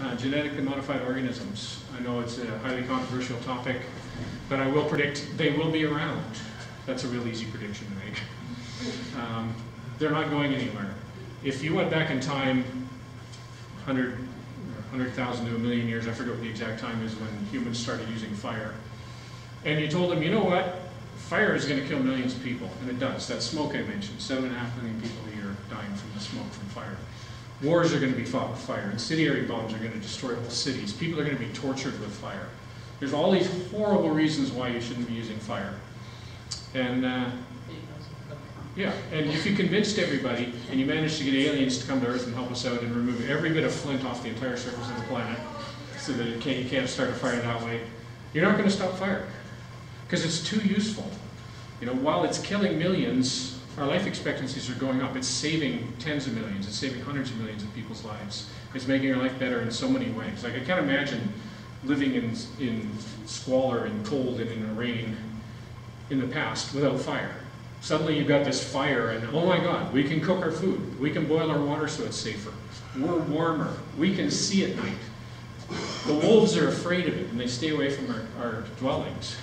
uh, genetically modified organisms. I know it's a highly controversial topic, but I will predict they will be around. That's a real easy prediction to make. Um, they're not going anywhere. If you went back in time, 100, 100,000 to a million years, I forget what the exact time is when humans started using fire, and you told them, you know what, fire is going to kill millions of people, and it does. That smoke I mentioned, seven and a half million people a year dying from the smoke from fire. Wars are going to be fought with fire. Incendiary bombs are going to destroy whole cities. People are going to be tortured with fire. There's all these horrible reasons why you shouldn't be using fire. And uh, yeah, and if you convinced everybody and you managed to get aliens to come to Earth and help us out and remove every bit of flint off the entire surface of the planet so that it can't, you can't start a fire that way, you're not going to stop fire because it's too useful. You know, while it's killing millions, our life expectancies are going up. It's saving tens of millions. It's saving hundreds of millions of people's lives. It's making our life better in so many ways. Like I can't imagine living in, in squalor and cold and in the rain in the past without fire. Suddenly you've got this fire and oh my God, we can cook our food. We can boil our water so it's safer. We're warmer. We can see at night. The wolves are afraid of it and they stay away from our, our dwellings.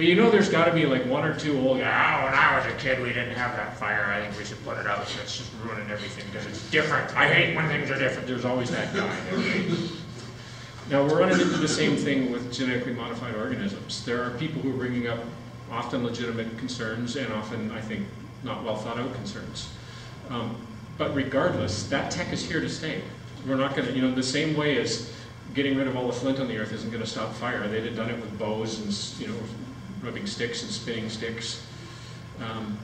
But you know there's got to be like one or two old, Oh, when I was a kid we didn't have that fire, I think we should put it out. It's just ruining everything because it's different. I hate when things are different. There's always that guy. now we're running into the same thing with genetically modified organisms. There are people who are bringing up often legitimate concerns and often, I think, not well thought out concerns. Um, but regardless, that tech is here to stay. We're not going to, you know, the same way as getting rid of all the flint on the earth isn't going to stop fire. They'd have done it with bows and, you know, rubbing sticks and spinning sticks. Um,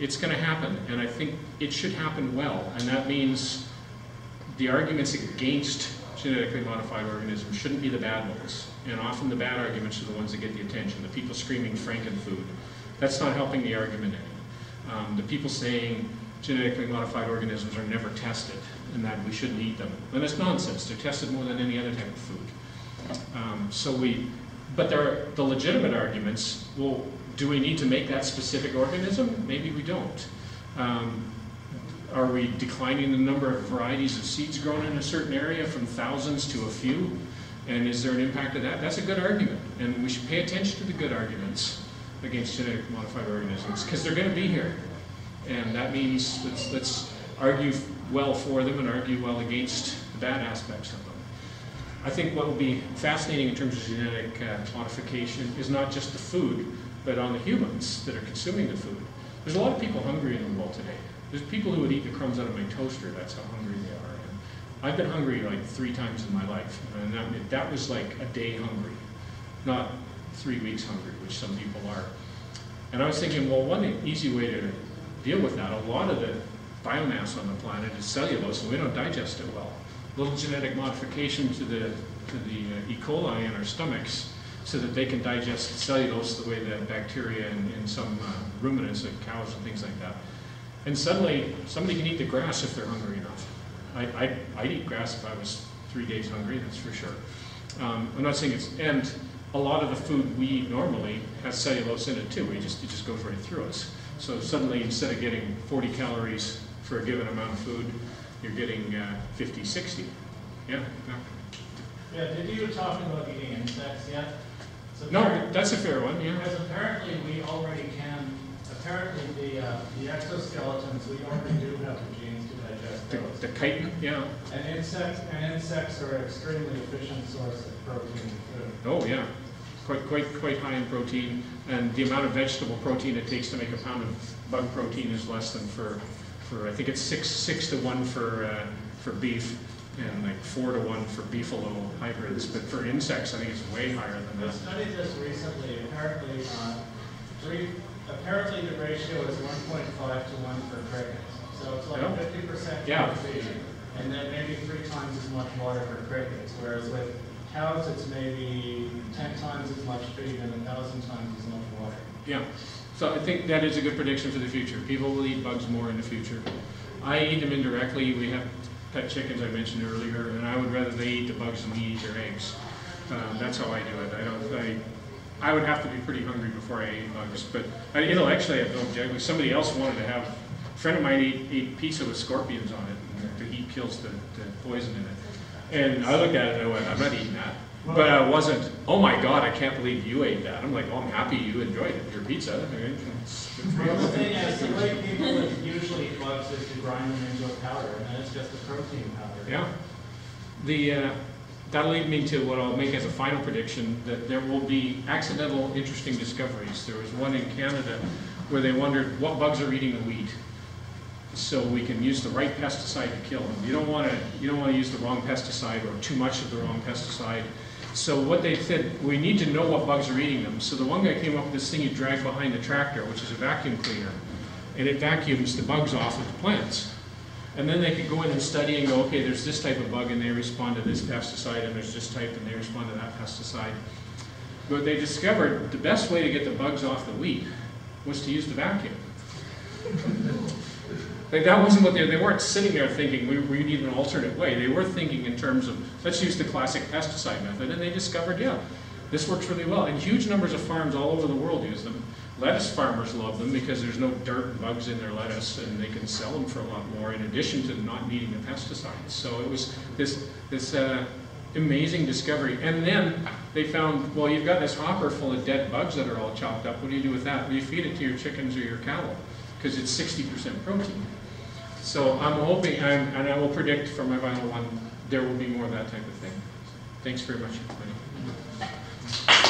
it's going to happen, and I think it should happen well. And that means the arguments against genetically modified organisms shouldn't be the bad ones. And often the bad arguments are the ones that get the attention. The people screaming Frankenfood. That's not helping the argument any. Um, the people saying genetically modified organisms are never tested and that we shouldn't eat them. And that's nonsense. They're tested more than any other type of food. Um, so we, but there are the legitimate arguments, well, do we need to make that specific organism? Maybe we don't. Um, are we declining the number of varieties of seeds grown in a certain area from thousands to a few? And is there an impact of that? That's a good argument. And we should pay attention to the good arguments against genetic modified organisms because they're going to be here. And that means let's, let's argue well for them and argue well against the bad aspects of them. I think what will be fascinating in terms of genetic uh, modification is not just the food, but on the humans that are consuming the food. There's a lot of people hungry in the world today. There's people who would eat the crumbs out of my toaster, that's how hungry they are. And I've been hungry like three times in my life, and that, that was like a day hungry, not three weeks hungry, which some people are. And I was thinking, well, one easy way to deal with that, a lot of the biomass on the planet is cellulose, and we don't digest it well. Little genetic modification to the, to the uh, E. coli in our stomachs so that they can digest cellulose the way that bacteria and, in some uh, ruminants like cows and things like that. And suddenly, somebody can eat the grass if they're hungry enough. I, I, I'd eat grass if I was three days hungry, that's for sure. Um, I'm not saying it's, and a lot of the food we eat normally has cellulose in it too. We just, it just goes right through us. So suddenly, instead of getting 40 calories for a given amount of food, you're getting uh, 50, 60. Yeah? Yeah, did you talk about eating insects yet? No, that's a fair one, yeah. Because apparently we already can, apparently the, uh, the exoskeletons, we already do have the genes to digest The, those. the chitin, yeah. And insects, and insects are an extremely efficient source of protein in food. Oh, yeah. Quite, quite, quite high in protein. And the amount of vegetable protein it takes to make a pound of bug protein is less than for, for I think it's six, six to one for, uh, for beef and like four to one for beefalo hybrids. But for insects, I think it's way higher than that. I studied this recently, apparently, uh, three, apparently the ratio is one point five to one for crickets. So it's like fifty percent Yeah. feed, and then maybe three times as much water for crickets, whereas with cows, it's maybe ten times as much feed and a thousand times as much water. Yeah. So I think that is a good prediction for the future. People will eat bugs more in the future. I eat them indirectly. We have pet chickens I mentioned earlier, and I would rather they eat the bugs than me eat their eggs. Um, that's how I do it. I don't. I, I would have to be pretty hungry before I ate bugs, but I, intellectually I have no objection. Somebody else wanted to have, a friend of mine ate, ate pizza with scorpions on it, and the heat kills the, the poison in it. And I looked at it and I went, I'm not eating that. But I wasn't, oh my God, I can't believe you ate that. I'm like, oh, I'm happy you enjoyed it, your pizza. I mean, it's Well, the thing is, the way people would usually eat bugs is to grind them into a powder, and then it's just a protein powder. Yeah. The, uh, that'll lead me to what I'll make as a final prediction, that there will be accidental interesting discoveries. There was one in Canada where they wondered what bugs are eating the wheat. So we can use the right pesticide to kill them. You don't want to, you don't want to use the wrong pesticide or too much of the wrong pesticide. So what they said, we need to know what bugs are eating them. So the one guy came up with this thing you drag behind the tractor, which is a vacuum cleaner. And it vacuums the bugs off of the plants. And then they could go in and study and go, okay, there's this type of bug and they respond to this pesticide, and there's this type and they respond to that pesticide. But they discovered the best way to get the bugs off the wheat was to use the vacuum. That wasn't what they, they weren't sitting there thinking we, we need an alternate way. They were thinking in terms of let's use the classic pesticide method, and they discovered yeah, this works really well. And huge numbers of farms all over the world use them. Lettuce farmers love them because there's no dirt and bugs in their lettuce, and they can sell them for a lot more. In addition to not needing the pesticides, so it was this this uh, amazing discovery. And then they found well, you've got this hopper full of dead bugs that are all chopped up. What do you do with that? Well, you feed it to your chickens or your cattle because it's 60% protein. So I'm hoping, I'm- and I will predict for my final one, there will be more of that type of thing. Thanks very much. everybody.